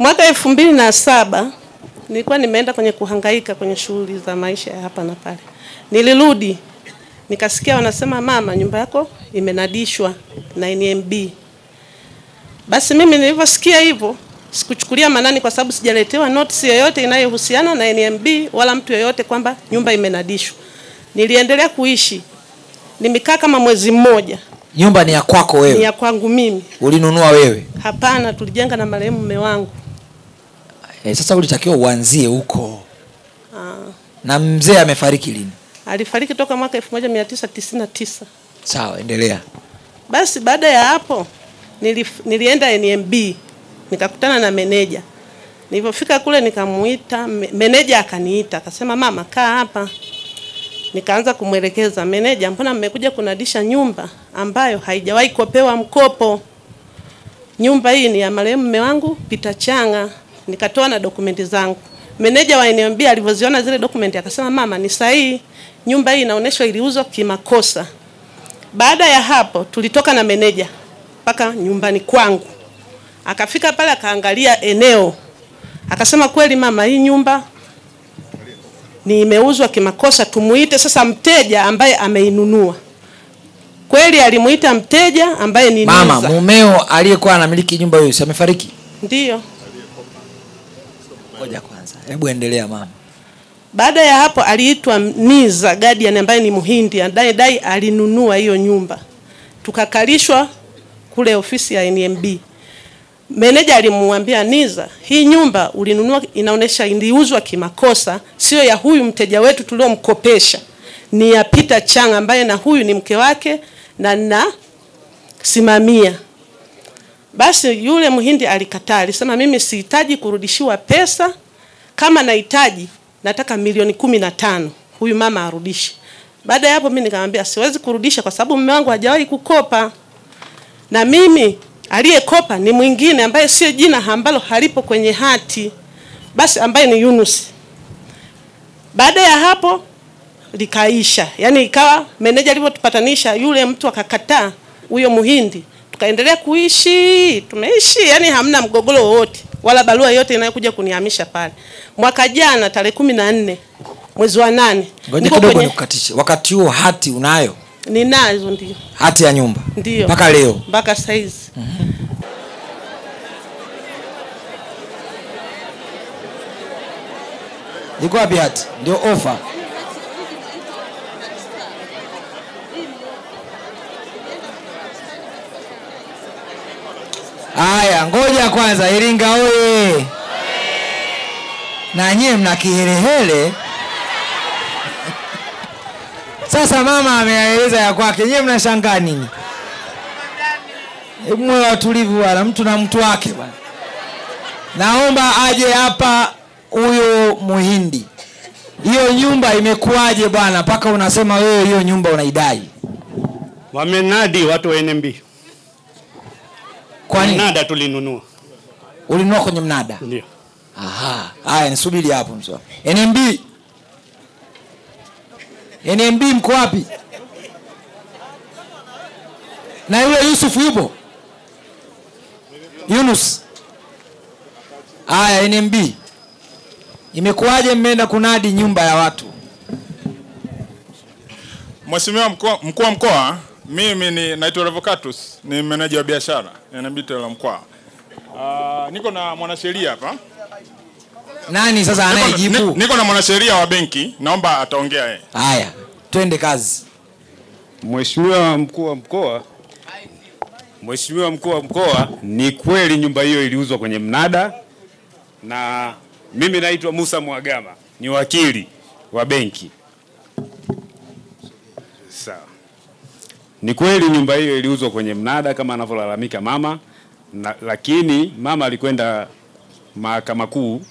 Mwaka elfu mbili na saba nilikuwa nimeenda kwenye kuhangaika kwenye shughuli za maisha ya hapa na pale. Nilirudi nikasikia wanasema, mama, nyumba yako imenadishwa na NMB. Basi mimi nilivyosikia hivyo sikuchukulia manani, kwa sababu sijaletewa notice yoyote inayohusiana na NMB wala mtu yoyote kwamba nyumba imenadishwa. Niliendelea kuishi, nimekaa kama mwezi mmoja. nyumba ni ya kwako wewe? Ni ya kwangu mimi? ulinunua wewe Hapana, tulijenga na marehemu mume wangu. E, sasa ulitakiwa uanzie huko Ah, na mzee amefariki lini alifariki toka mwaka 1999. sawa endelea Basi baada ya hapo nili, nilienda NMB nikakutana na meneja. Nilipofika kule nikamuita, meneja akaniita akasema, mama, kaa hapa. Nikaanza kumwelekeza meneja, mbona mmekuja kunadisha nyumba ambayo haijawahi kupewa mkopo? Nyumba hii ni ya marehemu mume wangu Peter Changa. Nikatoa na dokumenti zangu. Meneja wa NMB alivyoziona zile dokumenti akasema, mama, ni sahihi, nyumba hii inaonyeshwa iliuzwa kimakosa. Baada ya hapo tulitoka na meneja mpaka nyumbani kwangu, akafika pale akaangalia eneo, akasema kweli mama, hii nyumba ni imeuzwa kimakosa, tumuite sasa mteja ambaye ameinunua. Kweli alimuita mteja ambaye ni mama mumeo aliyekuwa anamiliki nyumba hiyo si amefariki Ndiyo. Kwanza hebu endelea mama Baada ya hapo aliitwa Niza Guardian ambaye ni Muhindi dai alinunua hiyo nyumba. Tukakalishwa kule ofisi ya NMB. Meneja alimwambia Niza, hii nyumba ulinunua inaonesha iliuzwa kimakosa, sio ya huyu mteja wetu tuliomkopesha. Ni ya Peter Chang ambaye na huyu ni mke wake na na simamia. Basi yule Mhindi alikataa, alisema mimi sihitaji kurudishiwa pesa, kama nahitaji nataka milioni kumi na tano. Huyu mama arudishe. Baada ya hapo mimi nikamwambia siwezi kurudisha kwa sababu mume wangu hajawahi kukopa, na mimi aliyekopa ni mwingine ambaye sio jina ambalo halipo kwenye hati, basi ambaye ni Yunus. Baada ya hapo likaisha, yani ikawa meneja alivyotupatanisha, yule mtu akakataa, huyo Muhindi, tukaendelea kuishi, tumeishi, yani hamna mgogoro wowote wala barua yote inayokuja kunihamisha pale. Mwaka jana tarehe kumi na nne mwezi wa nane ngoja kidogo kwenye- nikukatishe. Wakati huo hati unayo? Ninazo, ndio. Hati ya nyumba? Ndio. Mpaka leo? Mpaka saizi iko wapi hati? Ndio ofa haya ngoja kwanza iringa oye. Na nyie mna kihelehele. Sasa mama ameeleza ya kwake nyie mnashangaa nini? Hebu mwe watulivu bwana mtu na mtu wake bwana. Naomba aje hapa huyo muhindi. Hiyo nyumba imekuwaje bwana? Mpaka unasema wewe hiyo nyumba unaidai. Wamenadi watu wa NMB. Kwani? Mnada tulinunua. ulinunua kwenye mnada? Ndio. aha. Haya nisubiri hapo mswa nmb nmb mko wapi? Na yule yusuf yupo? Yunus. Haya nmb imekuwaje mmeenda kunadi nyumba ya watu? Mheshimiwa mkuu mkuu wa mkoa, mimi ni naitwa Revocatus, ni meneja wa biashara NMB la mkoa. Uh, niko na mwanasheria hapa. nani sasa anayejibu Niko, niko na mwanasheria wa benki, naomba ataongea yeye. haya twende kazi Mheshimiwa mkuu wa mkoa, Mheshimiwa mkuu wa mkoa, ni kweli nyumba hiyo iliuzwa kwenye mnada, na mimi naitwa Musa Mwagama, ni wakili wa benki. Sawa, ni kweli nyumba hiyo iliuzwa kwenye mnada kama anavyolalamika mama na, lakini mama alikwenda mahakama kuu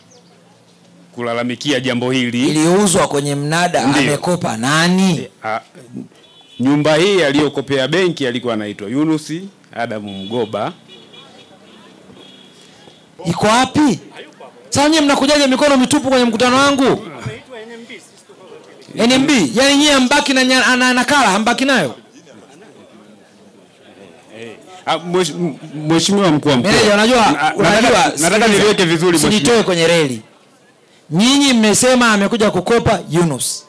kulalamikia jambo hili. Iliuzwa kwenye mnada Ndiyo. amekopa nani? A, nyumba hii aliyokopea benki alikuwa anaitwa yunus Adamu Mgoba. iko wapi? Sasa nyie mnakujaje mikono mitupu kwenye mkutano wangu? Nmb yani nyie ambaki na, na nakala hambaki nayo? Ah, Mheshimiwa mkuu wa mkoa. Unajua unajua nataka- niweke niliweke vizuri mheshimiwa. kwenye reli. Nyinyi mmesema amekuja kukopa Yunus.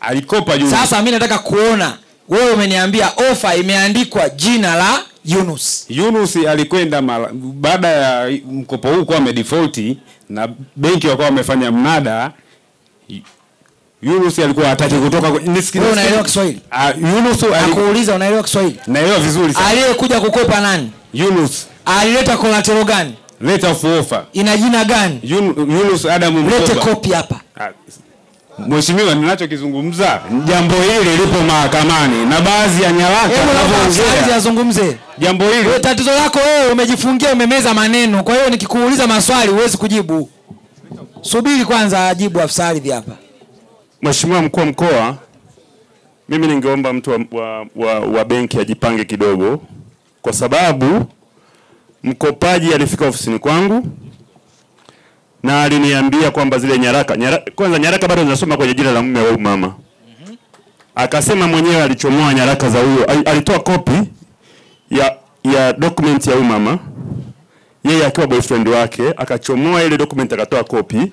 Alikopa Yunus. Sasa mimi nataka kuona wewe umeniambia ofa imeandikwa jina la Yunus. Yunus alikwenda mara- baada ya mkopo huu kuwa amedefault na benki wakawa wamefanya mnada Yunus alikuwa hataki kutoka nisikilize- Wewe unaelewa Kiswahili? Ah, Yunus alikuuliza unaelewa Kiswahili? naelewa vizuri sana. Aliyekuja kukopa nani? Yunus Alileta collateral gani? letter of offer. Ina jina gani? Yun- Yunus Adam Lete Mkoba. kopi hapa. Ah, Mheshimiwa, ninachokizungumza jambo hili lipo mahakamani na baadhi ya nyaraka azungumze. jambo hili Wewe tatizo lako wewe umejifungia umemeza maneno. Kwa hiyo nikikuuliza maswali huwezi kujibu. Subiri kwanza ajibu afisa ardhi hapa. Mheshimiwa mkuu wa mkoa, mimi ningeomba mtu wa, wa, wa, wa benki ajipange kidogo, kwa sababu mkopaji alifika ofisini kwangu na aliniambia kwamba zile nyaraka, nyaraka kwanza nyaraka bado zinasoma kwenye jina la mume wa mama. Akasema mwenyewe alichomoa nyaraka za huyo, al- alitoa kopi ya ya document ya huyu mama, yeye akiwa boyfriend wake, akachomoa ile document akatoa kopi,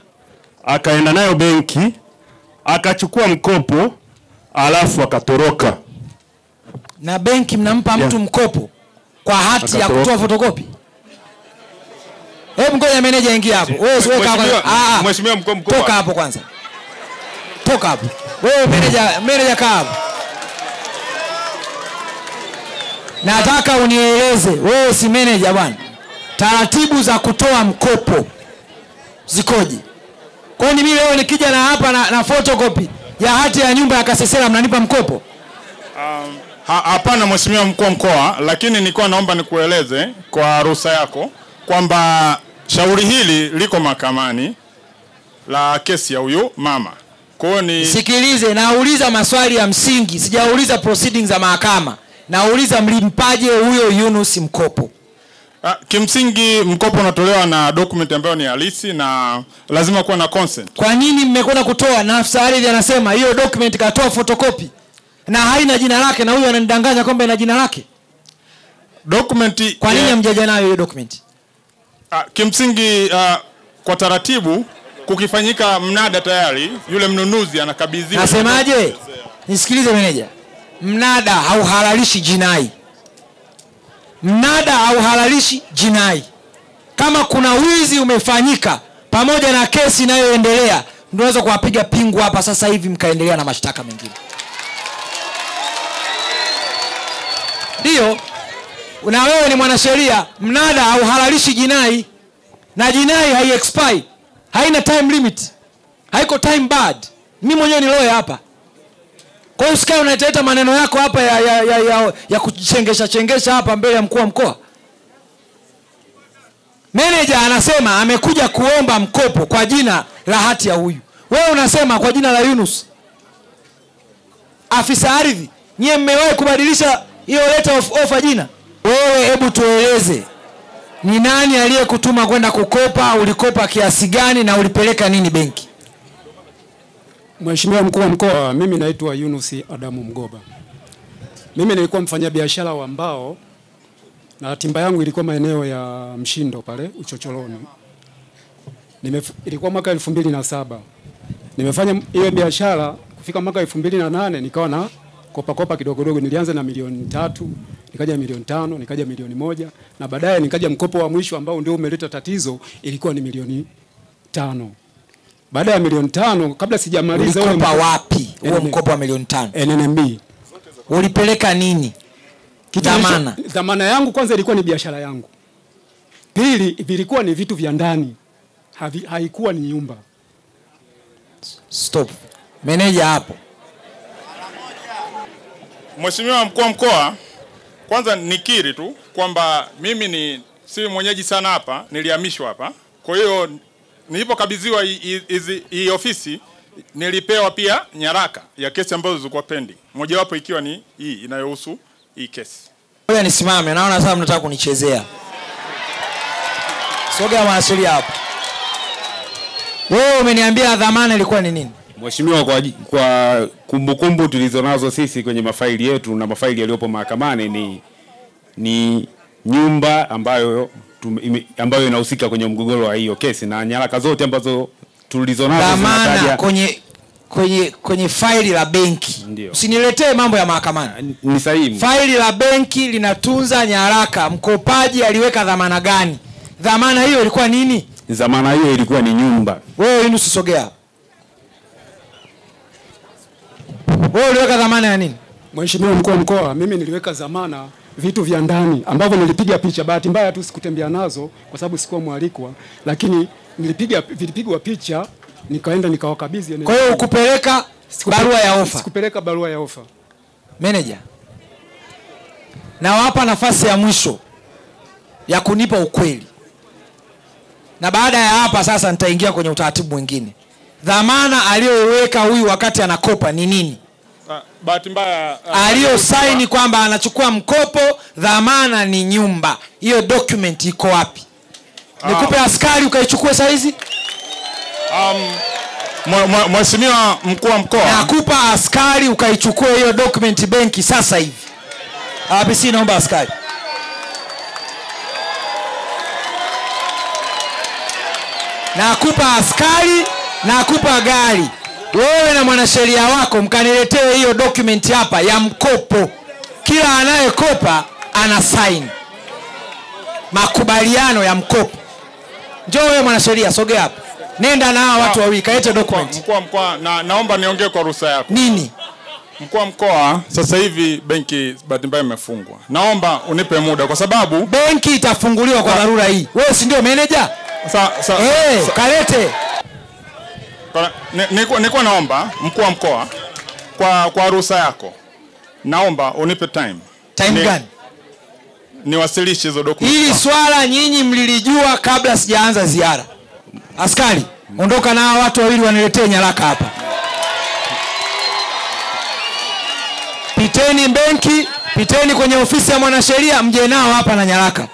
akaenda nayo benki akachukua mkopo alafu akatoroka. Na benki mnampa mtu Yeah. mkopo kwa hati ya kutoa fotokopi. Hebu ngoja meneja ingia hapo. Wewe kaa kwanza. Mheshimiwa- Ah, ah. Mheshimiwa mkuu. Toka hapo kwanza. Toka hapo. Wewe meneja meneja kaa hapo. Nataka unieleze wewe si meneja bwana. Taratibu za kutoa mkopo zikoje? Kwa hiyo mimi leo nikija na hapa na, na photocopy ya hati ya nyumba ya Kasesera mnanipa mkopo? Ha- Hapana, mheshimiwa mkuu wa mkoa, lakini nilikuwa naomba nikueleze kwa ruhusa yako kwamba shauri hili liko mahakamani la kesi ya huyu mama. Kwa ni Sikilize, nauliza maswali ya msingi, sijauliza proceedings za mahakama. Nauliza mlimpaje huyo Yunus mkopo? Ah, kimsingi mkopo unatolewa na document ambayo ni halisi na lazima kuwa na consent. Kwa nini mmekwenda kutoa na afisa ardhi anasema hiyo document katoa photocopy na haina jina lake, na huyo ananidanganya kwamba ina jina lake? Document Kwa nini hamjaja hamjaja nayo hiyo document? ah, kimsingi ah, kwa taratibu kukifanyika mnada tayari yule mnunuzi anakabidhiwa Nasemaje? Nisikilize meneja, mnada hauhalalishi jinai. Mnada hauhalalishi jinai. Kama kuna wizi umefanyika pamoja na kesi inayoendelea, mnaweza kuwapiga pingu hapa sasa hivi mkaendelea na mashtaka mengine. Ndiyo, na wewe ni mwanasheria, mnada hauhalalishi jinai, na jinai hai expire, haina time limit, haiko time bad. Mimi mwenyewe ni lawyer hapa. Kwa hiyo unaeteleta maneno yako hapa ya, ya, ya, ya, ya kuchengesha chengesha hapa mbele ya mkuu wa mkoa. Meneja anasema amekuja kuomba mkopo kwa jina la hati ya huyu, wewe unasema kwa jina la Yunus. Afisa ardhi, nyie mmewahi kubadilisha hiyo leta of offer jina? Wewe hebu tueleze, ni nani aliyekutuma kwenda kukopa? Ulikopa kiasi gani na ulipeleka nini benki? Mheshimiwa mkuu wa mkoa, mimi naitwa Yunus Adamu Mgoba. Mimi nilikuwa mfanyabiashara wa mbao na timba yangu ilikuwa maeneo ya Mshindo pale Uchochoroni. Nimef, ilikuwa mwaka elfu mbili na saba nimefanya hiyo biashara kufika mwaka elfu mbili na nane nikawa na kopa kopa kidogo dogo. Nilianza na milioni tatu nikaja milioni tano nikaja milioni moja na baadaye nikaja mkopo wa mwisho ambao ndio umeleta tatizo, ilikuwa ni milioni tano. Baada ya milioni tano, kabla sijamaliza ule Ulikopa mkopo- wapi huo mkopo wa milioni tano? NNB. Ulipeleka nini? Kitamana. Dhamana. Dhamana yangu kwanza ilikuwa ni biashara yangu. Pili vilikuwa ni vitu vya ndani. Haikuwa ni nyumba. Stop. Meneja hapo. Mheshimiwa mkuu wa mkoa, kwanza nikiri tu kwamba mimi ni si mwenyeji sana hapa, nilihamishwa hapa. Kwa hiyo nilipokabidhiwa hii- hii- ofisi nilipewa pia nyaraka ya kesi ambazo zilikuwa pending, mojawapo ikiwa ni hii inayohusu hii kesi. Ngoja nisimame, naona sasa mnataka kunichezea. Sogea mwanasheria hapo. Wewe umeniambia dhamana ilikuwa ni nini? Mheshimiwa, kwa kwa kumbukumbu tulizonazo sisi kwenye mafaili yetu na mafaili yaliyopo mahakamani ni ni nyumba ambayo ambayo inahusika kwenye mgogoro wa hiyo kesi na nyaraka zote ambazo tulizonazo dhamana zinataja kwenye kwenye kwenye faili la benki. Usiniletee mambo ya mahakamani. Ni sahihi. faili la benki linatunza nyaraka. Mkopaji aliweka dhamana gani? Dhamana hiyo ilikuwa nini? Dhamana hiyo ilikuwa ni nyumba. wewe ili usisogea? Wewe uliweka dhamana ya nini? Mheshimiwa mkuu wa mkoa, mimi niliweka zamana vitu vya ndani ambavyo nilipiga picha. Bahati mbaya tu sikutembea nazo kwa sababu sikuwa mwalikwa, lakini nilipiga vilipigwa picha nikaenda nikawakabidhi. kwa hiyo ukupeleka barua ya ofa Sikupeleka barua ya ofa. meneja nawapa nafasi ya mwisho ya kunipa ukweli na baada ya hapa sasa nitaingia kwenye utaratibu mwingine dhamana aliyoweka huyu wakati anakopa ni nini bahati mbaya uh, aliyosaini kwamba anachukua mkopo dhamana ni nyumba. Hiyo document iko wapi? Nikupe askari ukaichukue sahizi um, Mheshimiwa mkuu wa mkoa. Nakupa askari ukaichukue hiyo document benki sasa hivi. Abc naomba askari. Nakupa askari nakupa gari wewe na mwanasheria wako mkaniletee hiyo document hapa ya mkopo. Kila anayekopa ana saini makubaliano ya mkopo. Njoo wewe mwanasheria sogea hapa. Nenda na hawa watu wawili kalete document. mkuu wa mkoa na, naomba niongee kwa ruhusa yako. Nini? Mkuu wa mkoa sasa hivi benki bahati mbaya imefungwa. Naomba unipe muda kwa sababu benki itafunguliwa kwa dharura hii. Wewe si ndio meneja sa, sa, hey, sa, kalete Ni- nilikuwa naomba mkuu wa mkoa kwa kwa ruhusa yako naomba unipe time. Time Ni- gani? Niwasilishe hizo dokumenti hili swala nyinyi mlilijua kabla sijaanza ziara. Askari ondoka na watu wawili waniletee nyaraka hapa. Piteni benki piteni kwenye ofisi ya mwanasheria mje nao hapa na nyaraka